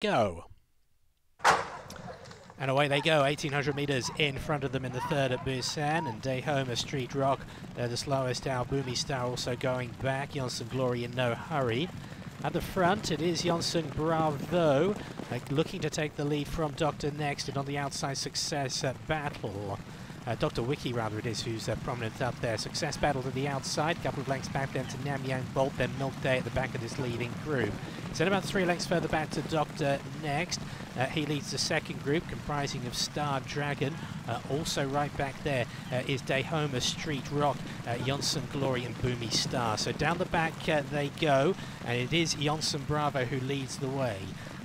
go. And away they go, 1800 metres in front of them in the third at Busan and Day Homer Street Rock. They're the slowest out. Boomy Star also going back. Johnson Glory in no hurry. At the front, it is Johnson Bravo uh, looking to take the lead from Dr. Next and on the outside success at Battle. Uh, Dr. Wiki, rather, it is, who's uh, prominent up there. Success Battle to the outside, couple of lengths back then to Namyang Bolt, then Milk Day at the back of this leading group. Then about three lengths further back to Dr. Next. Uh, he leads the second group comprising of Star Dragon. Uh, also right back there uh, is Street Rock, uh, Glory and Boomy Star. So down the back uh, they go and it is Johnson Bravo who leads the way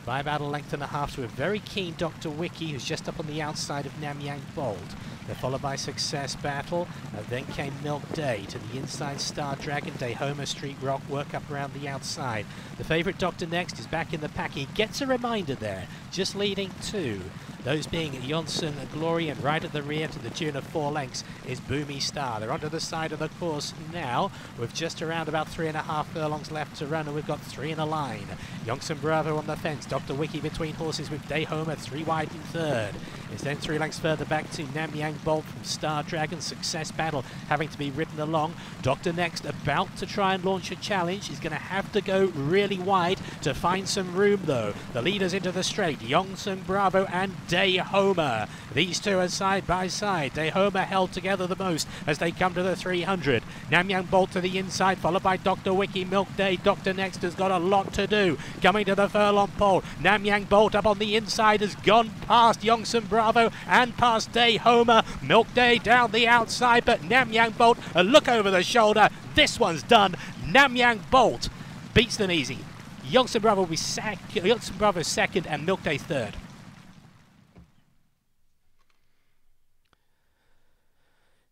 by about a length and a half to a very keen Dr. Wiki who's just up on the outside of Namyang Bolt. They're followed by Success Battle, uh, then came Milk Day to the inside Star Dragon Day, Homer Street Rock, work up around the outside. The favourite Doctor Next is back in the pack. He gets a reminder there, just leading two. Those being Johnson Glory and right at the rear to the tune of four lengths is Boomy Star. They're onto the side of the course now with just around about three and a half furlongs left to run and we've got three in a line. Johnson Bravo on the fence, Dr. Wiki between horses with Day Homer three wide in third. It's then three lengths further back to Namyang Bolt from Star Dragon. Success Battle having to be ridden along. Doctor Next about to try and launch a challenge. He's going to have to go really wide to find some room though. The leaders into the straight. Johnson Bravo and Day Homer. These two are side by side. Day Homer held together the most as they come to the 300. Namyang Bolt to the inside followed by Dr. Wiki Milk Day. Doctor Next has got a lot to do. Coming to the furlong pole. Namyang Bolt up on the inside has gone past Johnson Bravo. Bravo and past Day Homer. Milk Day down the outside, but Namyang Bolt, a look over the shoulder. This one's done. Namyang Bolt beats them easy. Youngster Bravo will be sec Youngster Bravo second and Milk Day third.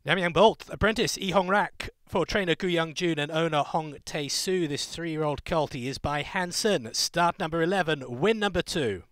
Namyang Bolt, apprentice E Hong Rak for trainer Koo Young Jun and owner Hong Tae Soo. This three-year-old colt is by Hanson. Start number 11, win number two.